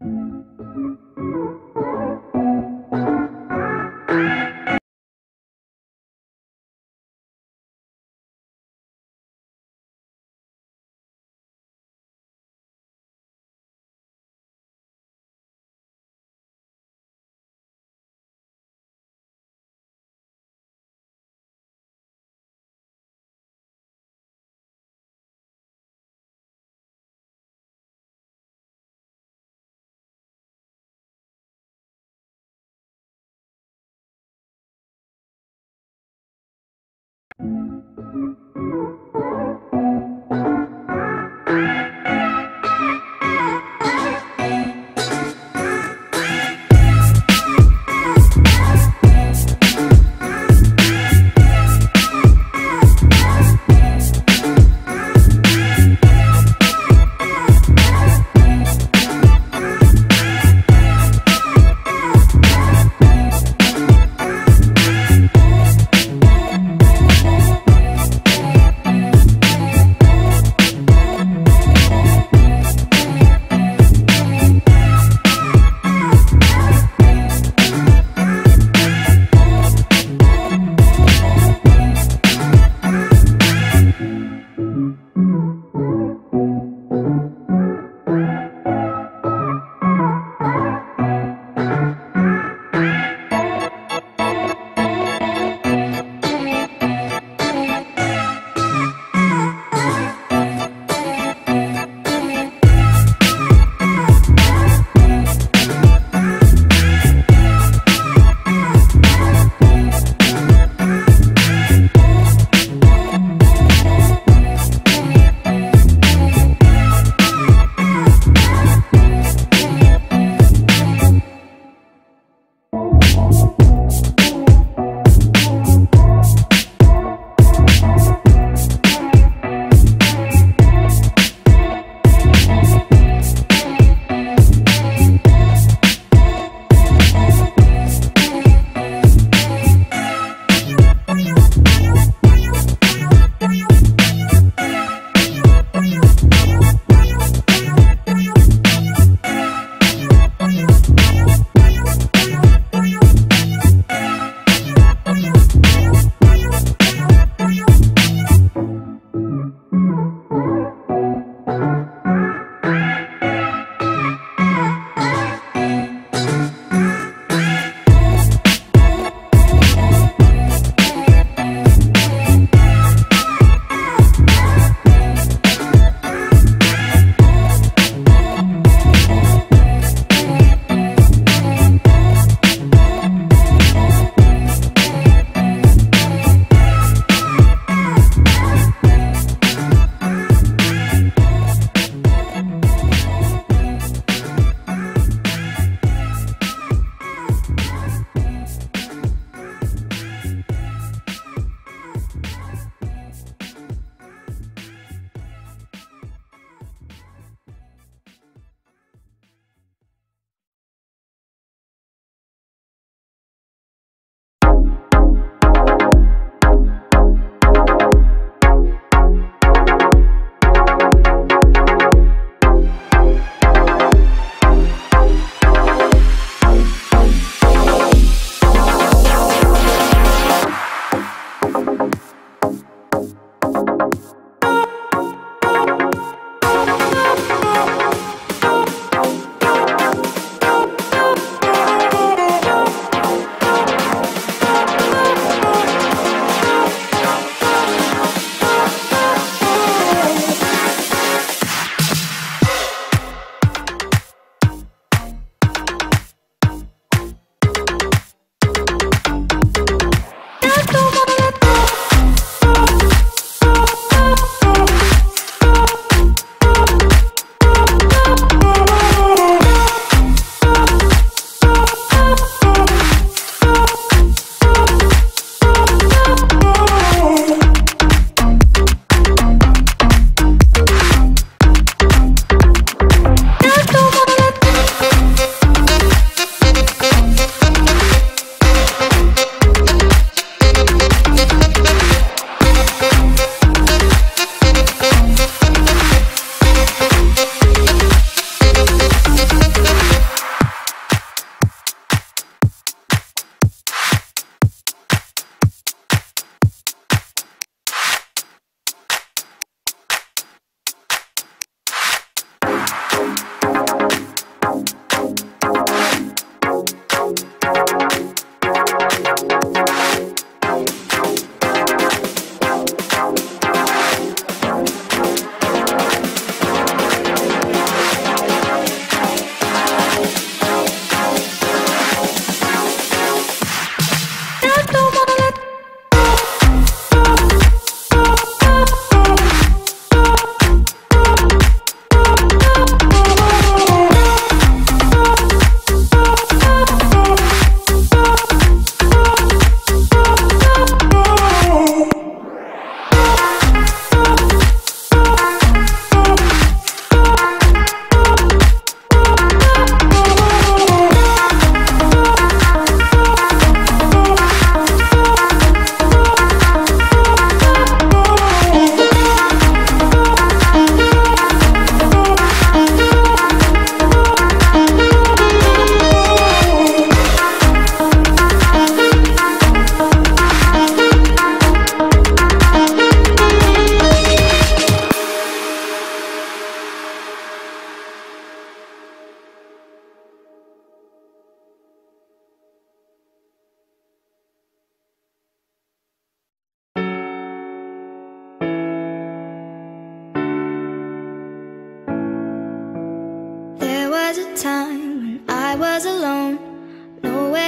Thank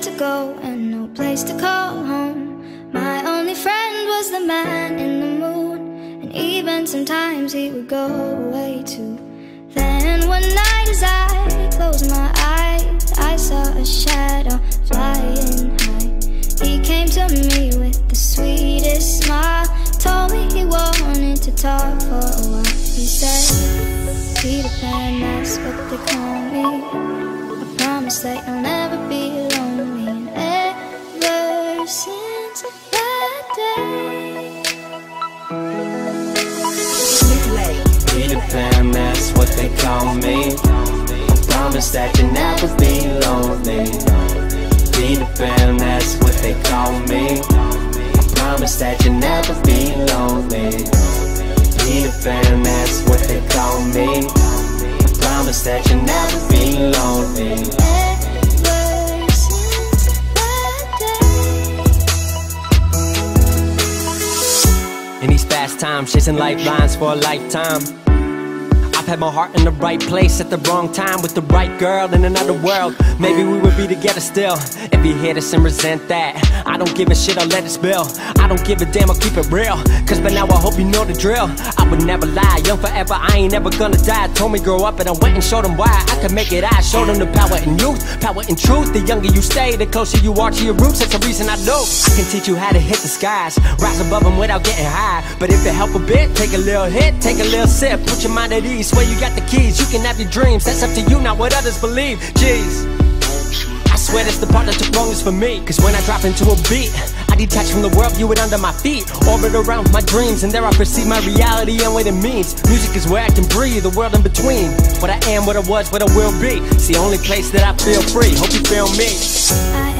To go and no place to call home. My only friend was the man in the moon, and even sometimes he would go away too. Then one night as I closed my eyes, I saw a shadow flying high. He came to me with the sweetest smile, told me he wanted to talk for a while. He said, Peter Pan, that's what they call me. I promise that you'll never what call me. I promise that you'll never be lonely. Peter Pan, that's what they call me. I promise that you'll never be lonely. Peter Pan, that's what they call me. I promise that you'll never be lonely. In these fast times, chasing lifelines for a lifetime. Had my heart in the right place at the wrong time with the right girl in another world. Maybe we would be together still if you hit us and resent that. I don't give a shit, I'll let it spill. I don't give a damn, I'll keep it real. Cause by now I hope you know the drill. I would never lie, young forever, I ain't never gonna die. Told me grow up and I went and showed them why I could make it. I showed them the power in youth, power in truth. The younger you stay, the closer you are to your roots. That's the reason I know I can teach you how to hit the skies, rise above them without getting high. But if it help a bit, take a little hit, take a little sip, put your mind at ease. Swear you got the keys, you can have your dreams. That's up to you, not what others believe. Jeez. Swear that's the part that took longest for me. Cause when I drop into a beat I detach from the world, view it under my feet. Orbit around my dreams And there I perceive my reality and what it means. Music is where I can breathe, the world in between. What I am, what I was, what I will be. It's the only place that I feel free. Hope you feel me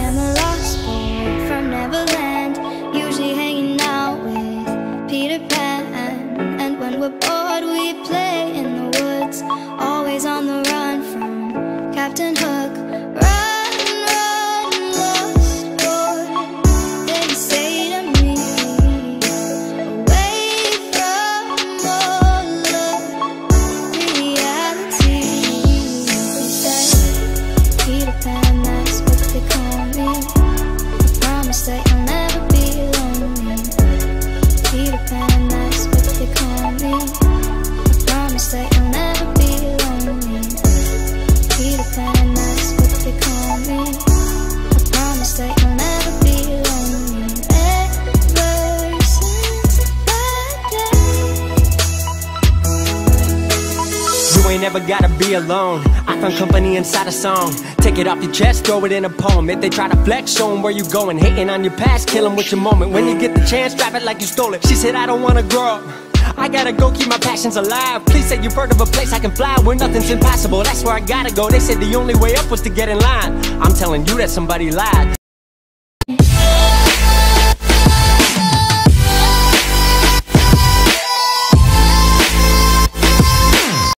never gotta be alone. I found company inside a song. Take it off your chest, throw it in a poem. If they try to flex, show 'em where you going. Hating on your past, kill 'em with your moment. When you get the chance, drop it like you stole it. She said, I don't wanna grow up. I gotta go keep my passions alive. Please say you've heard of a place I can fly where nothing's impossible. That's where I gotta go. They said the only way up was to get in line. I'm telling you that somebody lied.